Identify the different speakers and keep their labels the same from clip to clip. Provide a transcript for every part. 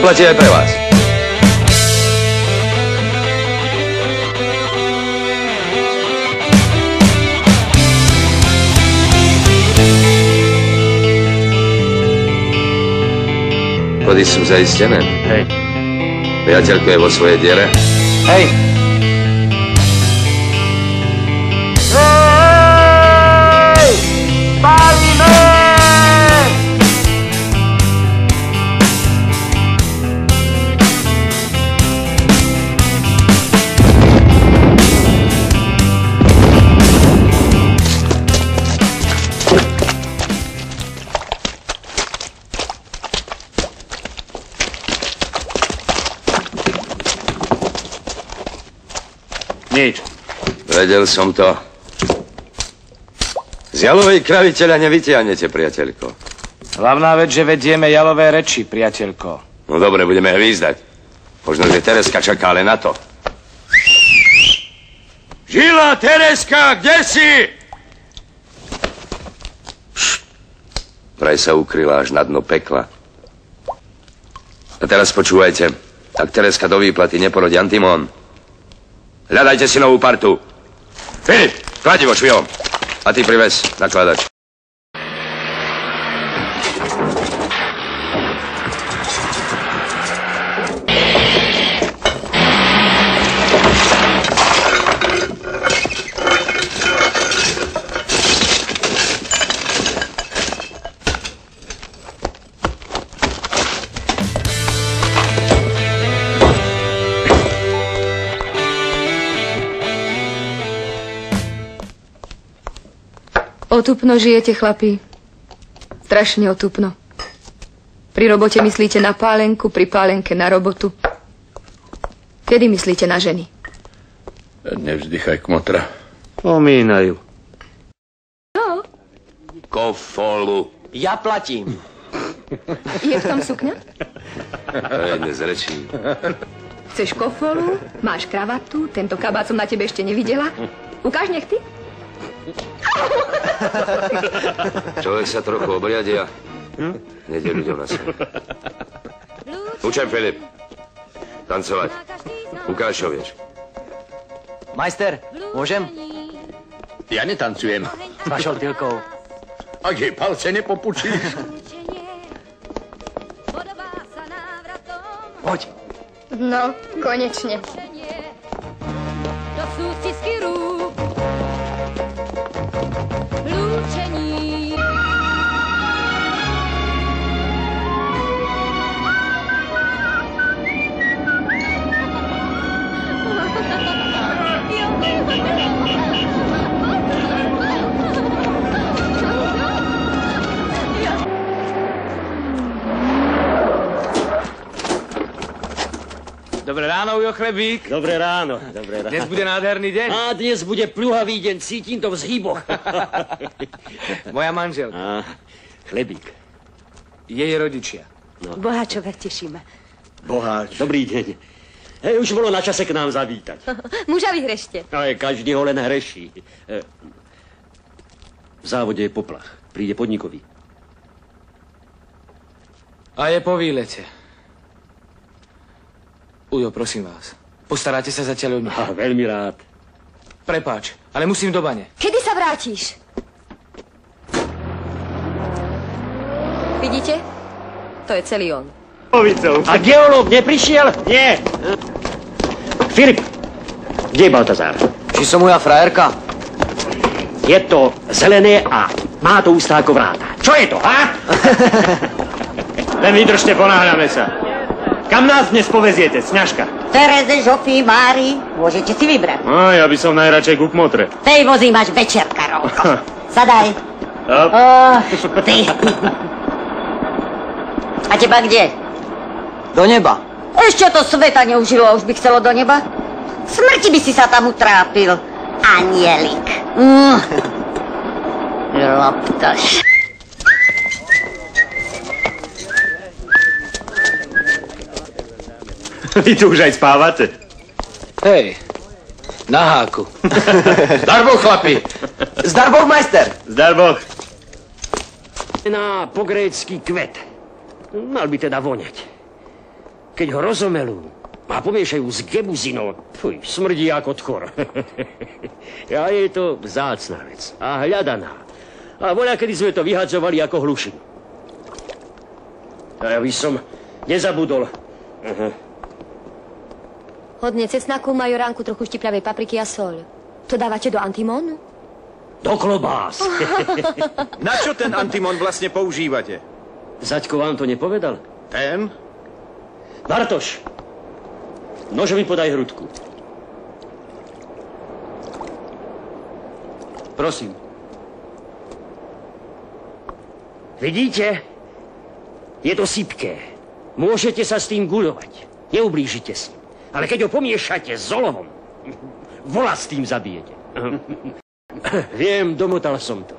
Speaker 1: plaća je pre vas. Kodi su za sjemena.
Speaker 2: Hej.
Speaker 1: Prijatelj koji je vo svoje djere.
Speaker 2: Hej.
Speaker 1: Vedel som to. Z jalovej kravy teľa nevytiahnete, priateľko.
Speaker 2: Hlavná vec, že vedieme jalové reči, priateľko.
Speaker 1: No dobre, budeme hvízdať. Možno, že Tereska čaká len na to. Žila, Tereska, kde si? Praj sa ukryla až na dno pekla. A teraz počúvajte. Ak Tereska do výplaty neporodí Antimon, hľadajte si novú partu. Filip, kladivo švihom. A ty privez nakladač.
Speaker 3: Otupno žijete, chlapí. Strašne otupno. Pri robote myslíte na pálenku, pri pálenke na robotu. Kedy myslíte na ženy?
Speaker 1: Nevzdychaj, kmotra.
Speaker 4: Omínajú.
Speaker 3: No,
Speaker 1: Kofolu.
Speaker 4: Ja platím.
Speaker 3: je v tom sukňa?
Speaker 1: Hej, nezrečím.
Speaker 3: Chceš kofolu, máš kravatu, tento kabát som na tebe ešte nevidela. Ukáž nech ty.
Speaker 1: Človek sa trochu obriadi a nejde ľuďom na svet. Učem, Filip. Tancovať. Ukáž, čo vieš.
Speaker 4: Majster, môžem?
Speaker 5: Ja netancujem.
Speaker 4: S vašou tylkou.
Speaker 5: Ak jej palce nepopučíš.
Speaker 4: Poď.
Speaker 3: No, konečne.
Speaker 2: Ráno, Chlebík.
Speaker 6: Dobré ráno, dobré ráno.
Speaker 2: Dnes bude nádherný deň.
Speaker 6: A dnes bude pluhavý deň, cítim to v zhyboch.
Speaker 2: Moja manželka.
Speaker 6: A, chlebík,
Speaker 2: Jej rodičia.
Speaker 7: Boháčové tešíme.
Speaker 6: boháč, dobrý deň. Hej, už bolo na čase k nám zavítať.
Speaker 7: Muža vyhrešte.
Speaker 6: Ale každý ho len hreší. E, v závode je poplach. Príde podnikový.
Speaker 2: A je po výlete. Ujo, prosím vás. Postaráte sa zatiaľ o mňa.
Speaker 6: A, veľmi rád.
Speaker 2: Prepáč, ale musím do bane.
Speaker 7: Kedy sa vrátiš? Vidíte? To je celý on.
Speaker 6: A geológ neprišiel? Nie. Filip, kde je Baltazár?
Speaker 4: Či som moja frajerka?
Speaker 6: Je to zelené a má to ústa ako vráta. Čo je to, ha?
Speaker 4: Len vydržte, ponáhľame sa. Kam nás dnes poveziete, sňažka?
Speaker 8: Tereze, Žofy, Mári, môžete si vybrať.
Speaker 4: No, ja by som najradšej ku kmotre.
Speaker 8: Tej vozí máš večerka, Rolko. Sadaj. Oh, ty. A teba kde?
Speaker 4: Do neba.
Speaker 8: Ešte to sveta neužilo a už by chcelo do neba? Smrti by si sa tam utrápil. Anielik. Mm. Loptoš.
Speaker 4: Vy tu už aj spávate.
Speaker 2: Hej, na háku.
Speaker 1: Zdar Boh, chlapi!
Speaker 4: Zdar Boh, majster. Zdar Boh.
Speaker 6: Na pogrécky kvet. Mal by teda voňať. Keď ho rozomelú a pomiešajú s gebuzinou, fuj, smrdí ako tchor. a je to vzácna vec a hľadaná. A voľa, kedy sme to vyhadzovali ako hlušinu. A ja by som nezabudol. Aha.
Speaker 7: Hodne cesnaku, majoránku, trochu štipľavej papriky a sol. To dávate do antimónu?
Speaker 6: Do klobás.
Speaker 9: Na čo ten antimon vlastne používate?
Speaker 6: Zaďko vám to nepovedal?
Speaker 9: Ten?
Speaker 6: Bartoš, nože mi podaj hrudku. Prosím. Vidíte? Je to sypké. Môžete sa s tým guľovať. Neublížite si. Ale keď ho pomiešate s olovom, vola s tým zabijete. Viem, domotal som to.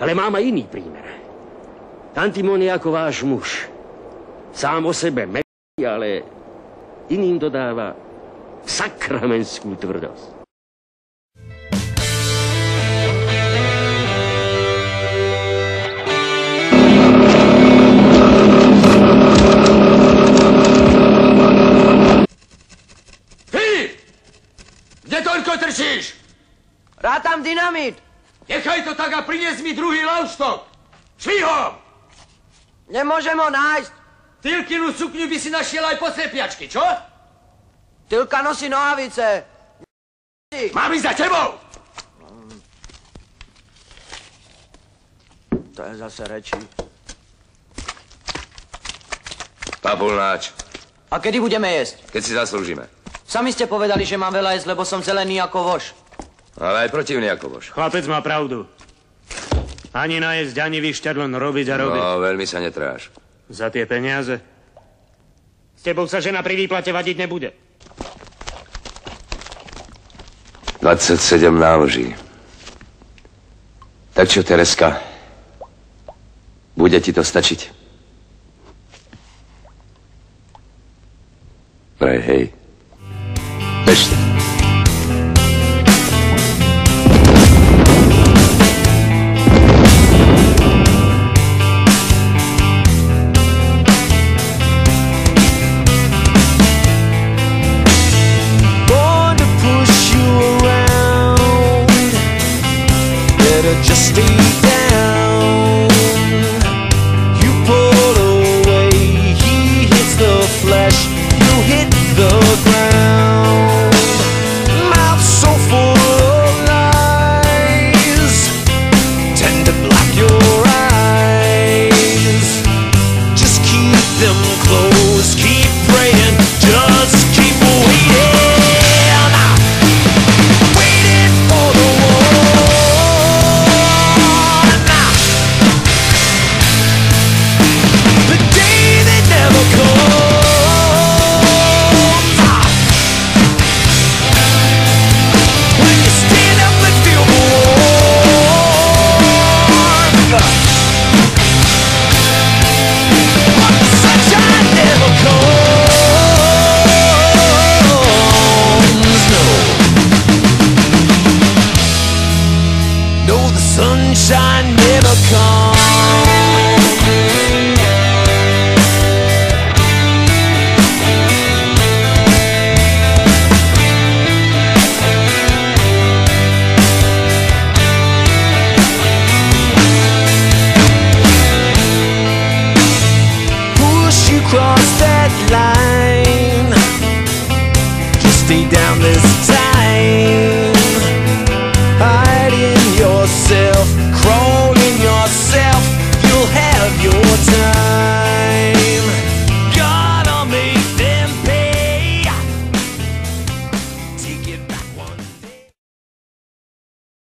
Speaker 6: Ale mám aj iný prímer. Antimon je ako váš muž. Sám o sebe medí, ale iným dodáva sakramentskú tvrdosť.
Speaker 2: Rátam dynamit.
Speaker 10: Nechaj to tak a prinies mi druhý lavštok. Švi ho!
Speaker 2: Nemôžem ho nájsť.
Speaker 10: Tylkinu sukňu by si našiel aj po slepiačky, čo?
Speaker 2: Tylka nosí nohavice.
Speaker 10: Mám ísť za tebou!
Speaker 2: To je zase reči.
Speaker 10: Papulnáč,
Speaker 2: A kedy budeme jesť?
Speaker 10: keď si zaslúžime.
Speaker 2: Sami ste povedali, že mám veľa jesť, lebo som zelený ako voš.
Speaker 10: Ale aj protivný ako bož.
Speaker 4: Chlapec má pravdu. Ani najesť, ani vyšťať, len robiť a robiť.
Speaker 10: No, veľmi sa netráš.
Speaker 4: Za tie peniaze. S tebou sa žena pri výplate vadiť nebude.
Speaker 10: 27 náloží. Tak čo, Tereska? Bude ti to stačiť? Vraj, hej.
Speaker 11: down this time.